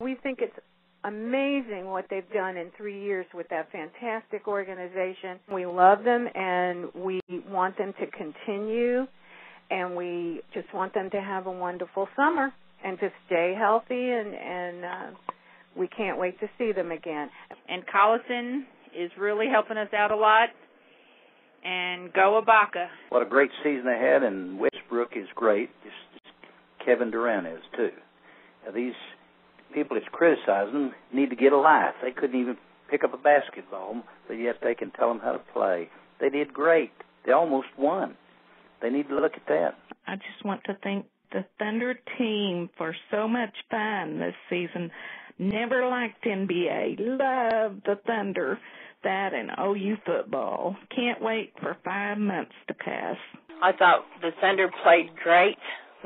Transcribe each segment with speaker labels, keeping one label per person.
Speaker 1: We think it's amazing what they've done in three years with that fantastic organization. We love them and we want them to continue and we just want them to have a wonderful summer and to stay healthy and and uh, we can't wait to see them again.
Speaker 2: And Collison is really helping us out a lot. And go Ibaka.
Speaker 3: What a great season ahead, and Westbrook is great. Just, just Kevin Durant is too. Now, these people that's criticizing them need to get a life. They couldn't even pick up a basketball, but yet they can tell them how to play. They did great. They almost won. They need to look at that.
Speaker 4: I just want to thank the Thunder team for so much fun this season. Never liked NBA. Love the Thunder. That and OU football. Can't wait for five months to pass.
Speaker 5: I thought the Thunder played great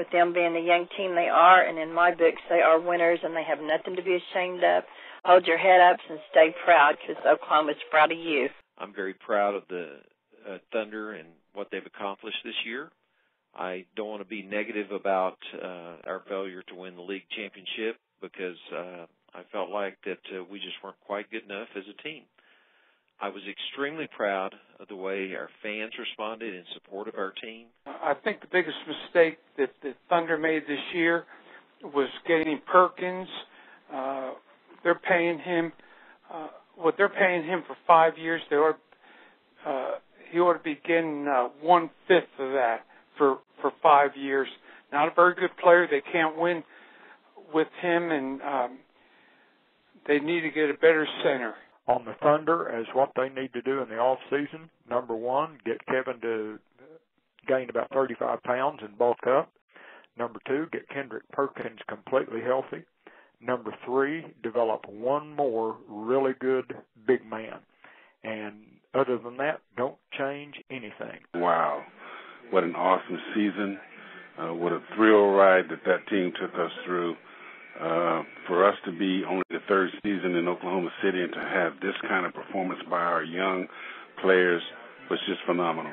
Speaker 5: with them being the young team they are, and in my books, they are winners and they have nothing to be ashamed of. Hold your head up and stay proud because Oklahoma's proud of you.
Speaker 6: I'm very proud of the uh, Thunder and what they've accomplished this year. I don't want to be negative about uh, our failure to win the league championship because uh, I felt like that uh, we just weren't quite good enough as a team. I was extremely proud of the way our fans responded in support of our team.
Speaker 7: I think the biggest mistake that the Thunder made this year was getting Perkins. Uh, they're paying him uh, what they're paying him for five years. They ought, uh, he ought to be getting uh, one fifth of that for for five years. Not a very good player. They can't win with him, and um, they need to get a better center.
Speaker 8: On the Thunder, as what they need to do in the off season, number one, get Kevin to gain about 35 pounds and bulk up. Number two, get Kendrick Perkins completely healthy. Number three, develop one more really good big man. And other than that, don't change anything.
Speaker 9: Wow. What an awesome season. Uh, what a thrill ride that that team took us through. Uh, for us to be only third season in Oklahoma City and to have this kind of performance by our young players was just phenomenal.